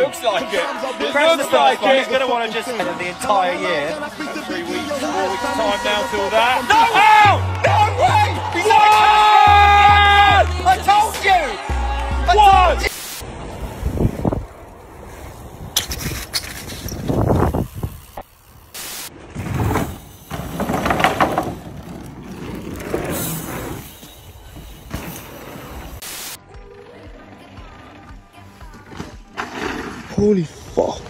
Looks like it. It the looks like first one. He's going to want to just spend the entire year. Three weeks, four weeks time now till that. No! No way! He's what? I told you! I what? Holy fuck.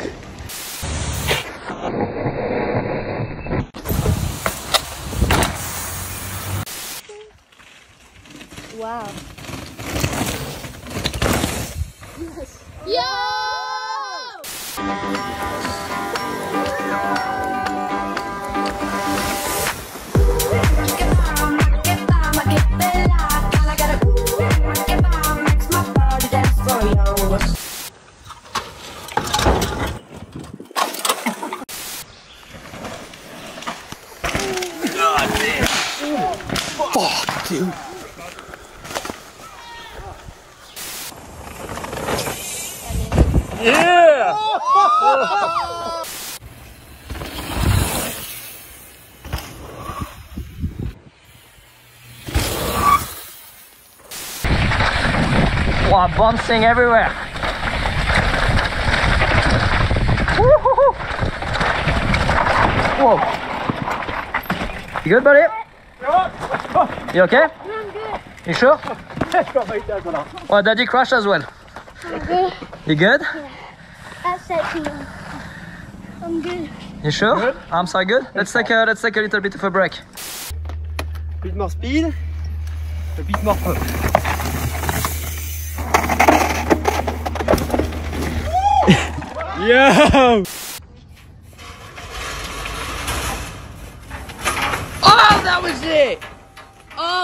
Wow. Fuck, dude. Yeah! Wow, bouncing everywhere. Whoa. You good, buddy? You okay? I'm good. You sure? Well, daddy crashed as well. I'm good. You good? I said to you. I'm good. You sure? Good? Arms are good? Let's take a let's take a little bit of a break. A Bit more speed. A bit more pump. Yo! Oh, that was it!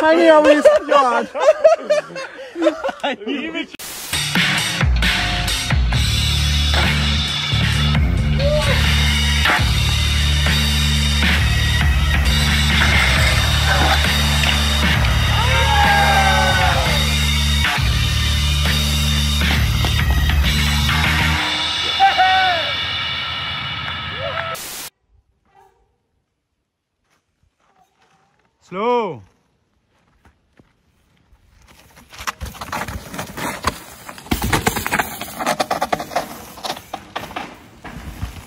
Hanging on with his yard. Slow.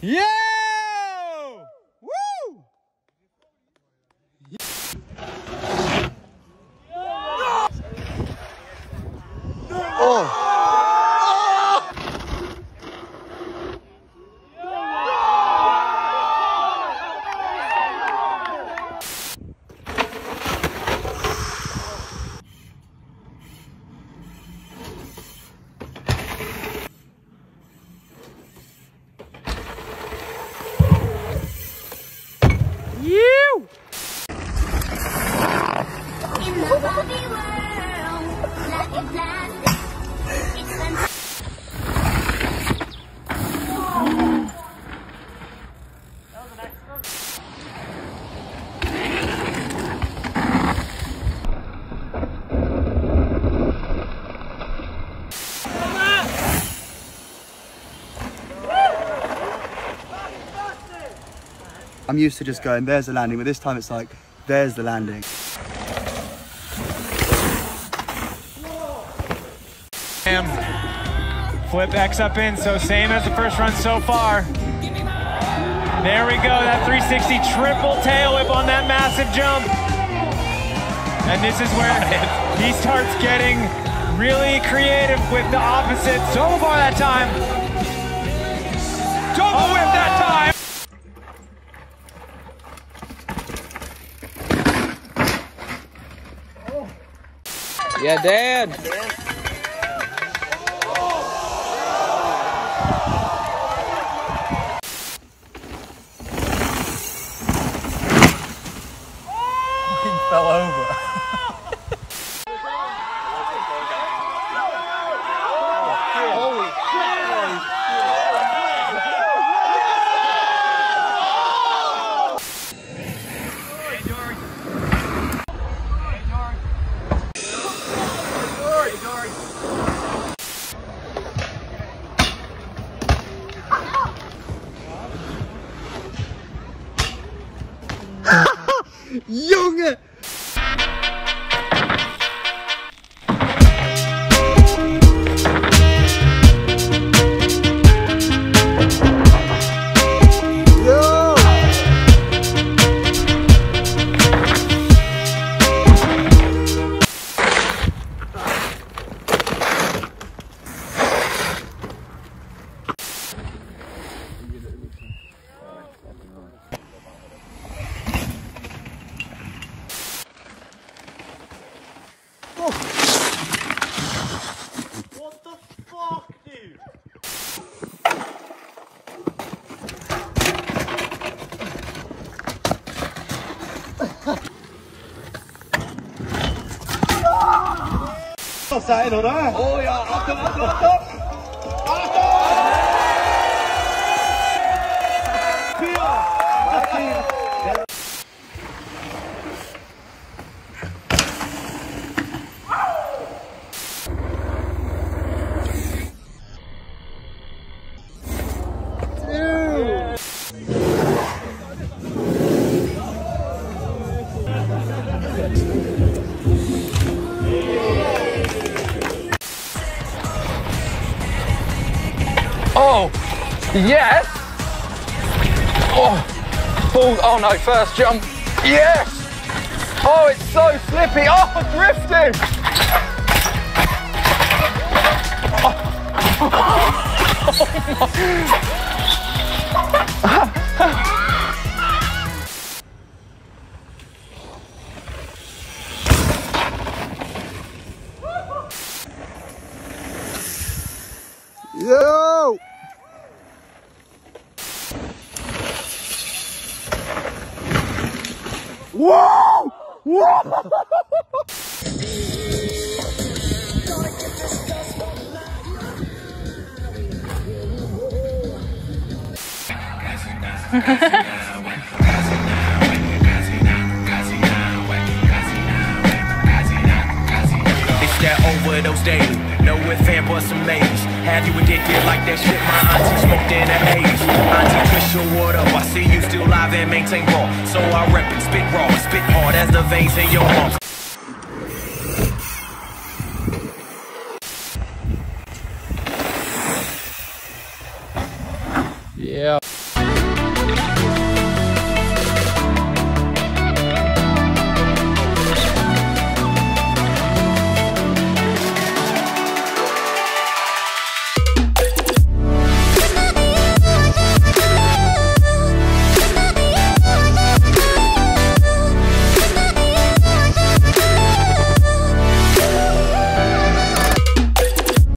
Yeah! I'm used to just going, there's the landing, but this time it's like, there's the landing. Flip X up in, so same as the first run so far. There we go, that 360 triple tail whip on that massive jump. And this is where he starts getting Really creative with the opposite. So far that time. Yeah, Dad. Fell over. Junge! Sein, oder? Oh ja, Achtung, Achtung, Achtung! Yes. Oh. Oh no, first jump. Yes. Oh, it's so slippy. Oh, drifting. Oh. Oh, Yo! Whoa! Whoa! It's that overdose daily. No if and but some maybes. Have you addicted like that shit my auntie smoked in the 80s? Auntie, your word up. I see you still live and maintain raw. So I rep it, spit raw, spit hard as the veins in your arms.